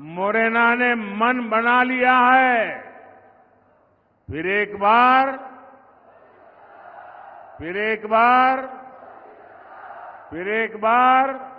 मोरेना ने मन बना लिया है। फिर एक बार, फिर एक बार, फिर एक बार।